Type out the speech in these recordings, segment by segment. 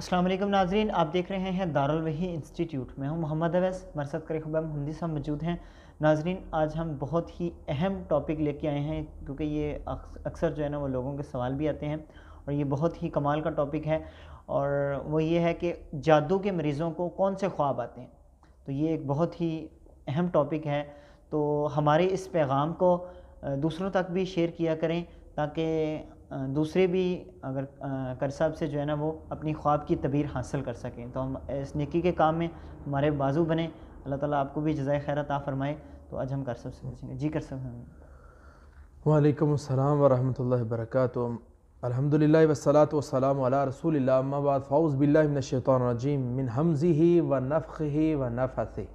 अस्सलाम वालेकुम नाजरीन आप देख रहे हैं दारुल वही इंस्टीट्यूट मैं हूं मोहम्मद अवैस हमारे साथ करे खुबम हमदी साहब मौजूद हैं नाजरीन आज हम बहुत ही अहम टॉपिक लेके आए हैं क्योंकि ये अक्स- अक्सर जो है ना वो लोगों के सवाल भी आते हैं और ये बहुत ही कमाल का टॉपिक है और वो ये है कि जादू के मरीज़ों को कौन से ख्वाब आते हैं तो ये एक बहुत ही अहम टॉपिक है तो हमारे इस पैगाम को दूसरों तक भी शेयर किया करें ताकि दूसरे भी अगर कर साहब से जो है ना वो अपनी ख्वाब की तबीर हासिल कर सकें। तो हम इस नेकी के काम में हमारे बाजू बने। अल्लाह ताला आपको भी जजाय खैर आ फरमाए। तो आज हम कर साहब से पूछेंगे। जी, कर साहब वालेकुम अस्सलाम वरहमतुल्लाहि वबरकातुहू। अल्हम्दुलिल्लाह वस्सलातु वस्सलामु अला रसूलिल्लाह। अम्मा बाद फ़ाउज़ बिल्लाहि मिनश शैतानिर रजीम। मिन हमज़िही व नफ़ख़िही व नफ़सिही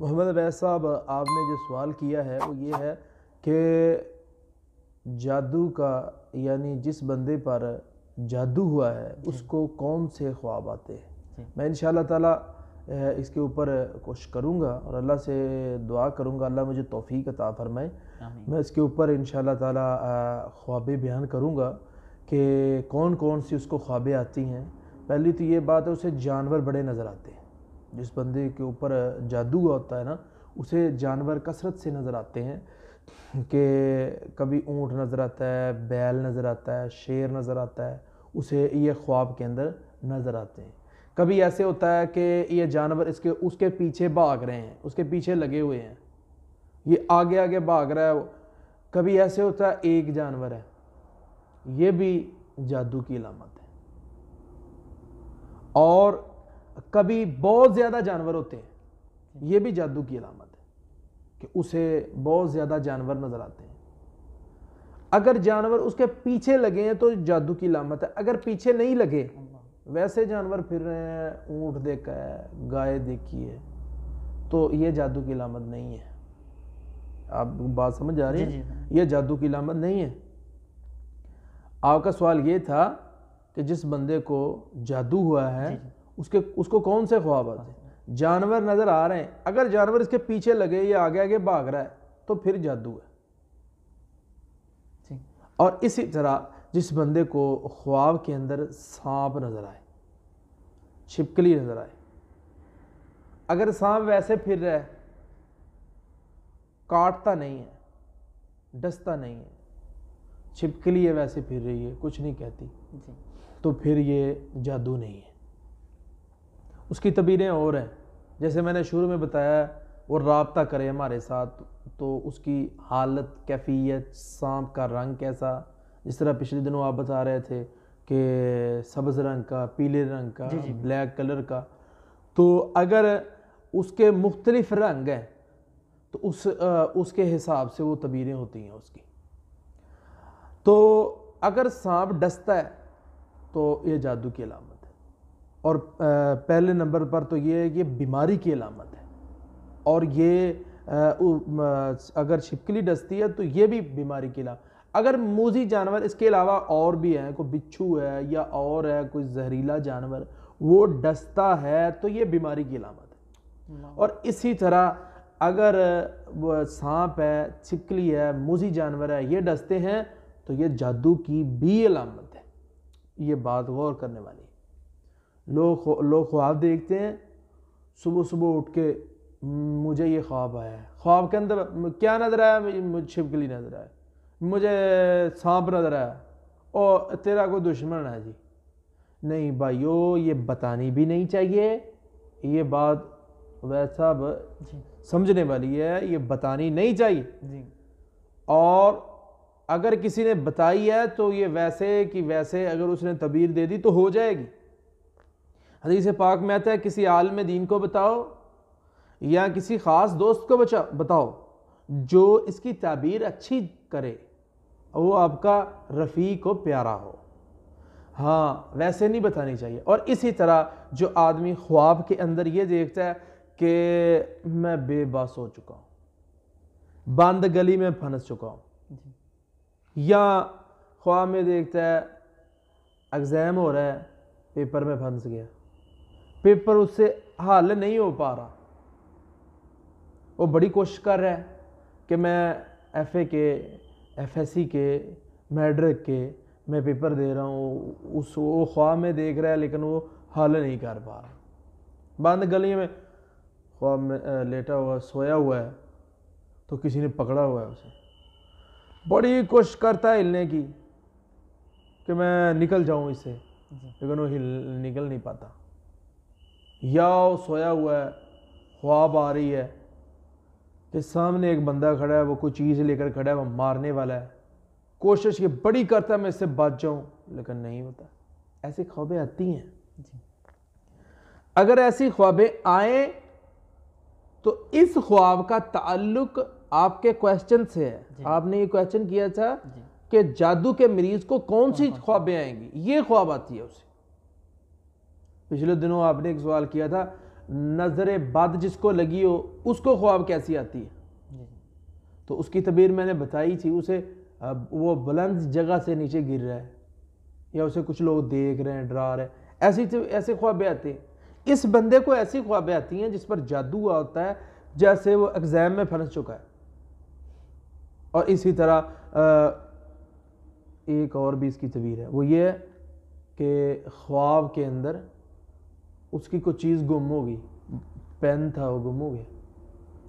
मोहम्मद अवैस साहब आपने जो सवाल किया है वो ये है कि जादू का यानी जिस बंदे पर जादू हुआ है उसको कौन से ख्वाब आते हैं मैं इन ताला अ, इसके ऊपर कोशिश करूँगा और अल्लाह से दुआ करूँगा। अल्लाह मुझे तोफ़ी अता फरमाए। मैं इसके ऊपर इन ताला ख्वाबें बयान करूँगा कि कौन कौन सी उसको ख्वाबें आती हैं। पहली तो ये बात है उसे जानवर बड़े नज़र आते हैं। जिस बंदे के ऊपर जादू होता है ना उसे जानवर कसरत से नज़र आते हैं कि कभी ऊँट नज़र आता है बैल नज़र आता है शेर नज़र आता है उसे ये ख्वाब के अंदर नज़र आते हैं। कभी ऐसे होता है कि ये जानवर इसके, उसके पीछे भाग रहे हैं, उसके पीछे लगे हुए हैं, ये आगे आगे भाग रहा है, कभी ऐसे होता है एक जानवर है, ये भी जादू की अलामत है। और कभी बहुत ज़्यादा जानवर होते हैं, ये भी जादू की अलामत है कि उसे बहुत ज़्यादा जानवर नज़र आते हैं। अगर जानवर उसके पीछे लगे हैं तो जादू की लामत है, अगर पीछे नहीं लगे वैसे जानवर फिर रहे हैं ऊँट देखा है गाय देखी है तो ये जादू की अलामत नहीं है। आप बात समझ आ रही है? ये जादू की अलामत नहीं है। आपका सवाल ये था कि जिस बंदे को जादू हुआ है। उसके उसको कौन से ख्वाब आते हैं? जानवर नज़र आ रहे हैं। अगर जानवर इसके पीछे लगे या आगे आगे भाग रहा है तो फिर जादू है। और इसी तरह जिस बंदे को ख्वाब के अंदर सांप नज़र आए छिपकली नज़र आए। अगर सांप वैसे फिर रहा है काटता नहीं है डसता नहीं है छिपकली है वैसे फिर रही है कुछ नहीं कहती जी। तो फिर ये जादू नहीं है। उसकी तबीरें और हैं। जैसे मैंने शुरू में बताया वो रबता करे हमारे साथ तो उसकी हालत कैफियत सांप का रंग कैसा जिस तरह पिछले दिनों आप बता रहे थे कि सब्ज़ रंग का पीले रंग का जी, जी। ब्लैक कलर का तो अगर उसके मुख्तलिफ़ रंग हैं तो उस अ, उसके हिसाब से वो तबीरें होती हैं उसकी। तो अगर सांप डसता है तो ये जादू की अलामत है। और अ, पहले नंबर पर तो ये है कि बीमारी की अलामत है। और ये म, अगर छिपकली डसती है तो ये भी बीमारी की अलामत अगर मूजी जानवर इसके अलावा और भी हैं कोई बिच्छू है या और है कोई जहरीला जानवर वो डसता है तो ये बीमारी की अलामत है। और इसी तरह अगर सांप है छिपकली है मूजी जानवर है ये डसते हैं तो ये जादू की भी अलामत है। ये बात गौर करने वाली है। लोग लोग ख्वाब देखते हैं सुबह सुबह उठ के "हम्म, मुझे ये ख्वाब आया है। ख्वाब के अंदर क्या नज़र आया? मुझे छिपकली नज़र आया। मुझे सांप नज़र आया और तेरा कोई दुश्मन है जी। नहीं भाइयों ये बतानी भी नहीं चाहिए। ये बात वैसा समझने वाली है ये बतानी नहीं चाहिए। जी। और अगर किसी ने बताई है तो ये वैसे कि वैसे अगर उसने तबीर दे दी तो हो जाएगी। हदीस पाक में आता है किसी आलम दीन को बताओ या किसी ख़ास दोस्त को बचा बताओ जो इसकी ताबीर अच्छी करे। वो आपका रफ़ीक हो प्यारा हो। हाँ वैसे नहीं बतानी चाहिए। और इसी तरह जो आदमी ख्वाब के अंदर ये देखता है कि मैं बेबस हो चुका हूँ बंद गली में फंस चुका हूँ। या ख्वाब में देखता है एग्ज़ाम हो रहा है पेपर में फंस गया। पेपर उससे हल नहीं हो पा रहा। वो बड़ी कोशिश कर रहा है कि मैं एफ़ ए के एफ़ एस सी के मैड्रिक के मैं पेपर दे रहा हूँ उस वो ख्वाब में देख रहा है लेकिन वो हल नहीं कर पा रहा। बंद गली में ख्वाब में लेटा हुआ सोया हुआ है तो किसी ने पकड़ा हुआ है उसे। बड़ी कोशिश करता है हिलने की कि मैं निकल जाऊँ इससे लेकिन वो हिल निकल नहीं पाता। या वो सोया हुआ है ख्वाब आ रही है कि सामने एक बंदा खड़ा है वो कोई चीज़ लेकर खड़ा है वो मारने वाला है। कोशिश ये बड़ी करता है मैं इससे बच जाऊँ लेकिन नहीं होता। ऐसी ख्वाबें आती हैं। अगर ऐसी ख्वाबें आए तो इस ख्वाब का ताल्लुक आपके क्वेश्चन से है। आपने ये क्वेश्चन किया था कि जादू के मरीज़ को कौन सी? ख्वाबें आएँगी? ये ख्वाब आती है उसे। पिछले दिनों आपने एक सवाल किया था नज़र बद जिसको लगी हो उसको ख्वाब कैसी आती है? तो उसकी तबीर मैंने बताई थी उसे वो बुलंद जगह से नीचे गिर रहा है या उसे कुछ लोग देख रहे हैं डरा रहे हैं। ऐसी ऐसे ख्वाबें आती हैं। इस बंदे को ऐसी ख्वाबें आती हैं जिस पर जादू हुआ होता है जैसे वो एग्ज़ाम में फंस चुका है। और इसी तरह एक और भी इसकी तबीर है। वो ये है कि ख्वाब के अंदर उसकी कोई चीज़ गुम हो गई। पेन था, वो गुम हो गया।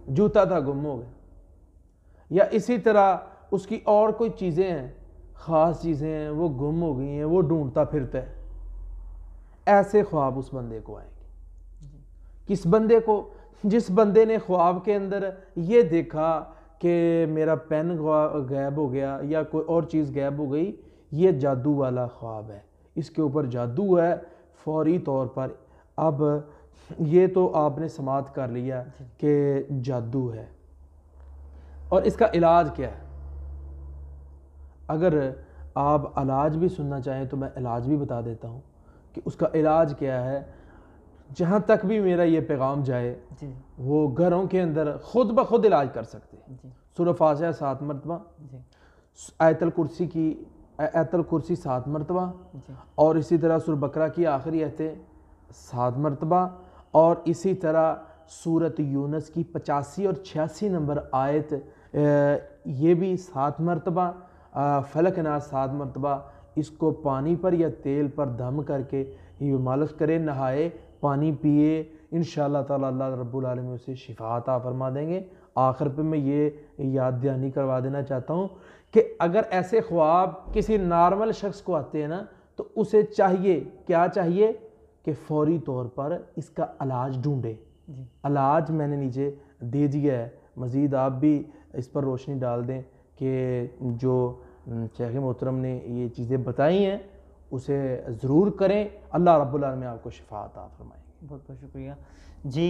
जूता था, गुम हो गया। या इसी तरह उसकी और कोई चीज़ें हैं, ख़ास चीज़ें हैं, वो गुम हो गई हैं, वो ढूंढता फिरता है। ऐसे ख्वाब उस बंदे को आएँगे। किस बंदे को? जिस बंदे ने ख्वाब के अंदर ये देखा कि मेरा पेन गायब हो गया या कोई और चीज़ गायब हो गई, ये जादू वाला ख्वाब है। इसके ऊपर जादू है, फौरी तौर पर अब ये तो आपने समाप्त कर लिया कि जादू है। और इसका इलाज क्या है? अगर आप इलाज भी सुनना चाहें तो मैं इलाज भी बता देता हूँ कि उसका इलाज क्या है। जहाँ तक भी मेरा ये पैगाम जाए वो घरों के अंदर खुद ब खुद इलाज कर सकते हैं। जी। सूरह सात मरतबा। आयतल कुर्सी की आयतल कुर्सी सात मरतबा। और इसी तरह सुर बकरा की आखिरी आयतें। सात मरतबा और इसी तरह सूरत यूनस की पचासी और छियासी नंबर आयत ये भी सात मरतबा फलक ना सात मरतबा, इसको पानी पर या तेल पर दम करके ये मालिश करे, नहाए, पानी पिए इन ताला रब्बुल उसे शिफा अता फरमा देंगे। आखिर पे मैं ये याद दहानी करवा देना चाहता हूँ कि अगर ऐसे ख्वाब किसी नॉर्मल शख्स को आते हैं ना तो उसे चाहिए, क्या चाहिए? कि फौरी तौर पर इसका इलाज ढूंढे। इलाज मैंने नीचे दे दिया है। मज़ीद आप भी इस पर रोशनी डाल दें कि जो शेख मोहतरम ने ये चीज़ें बताई हैं उसे ज़रूर करें। अल्लाह रब्बुल आलमीन आपको शिफा अता फरमाएँगे। बहुत बहुत शुक्रिया। जी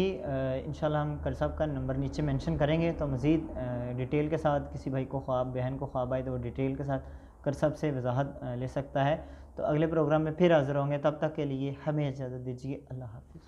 इंशाल्लाह हम कर साहब का नंबर नीचे मेंशन करेंगे तो मज़ीद डिटेल के साथ किसी भाई को ख्वाब बहन को ख्वाब आए तो वो डिटेल के साथ कर साहब से वजाहत ले सकता है। तो अगले प्रोग्राम में फिर हाज़िर होंगे तब तक के लिए हमें इजाज़त दीजिए अल्लाह हाफिज़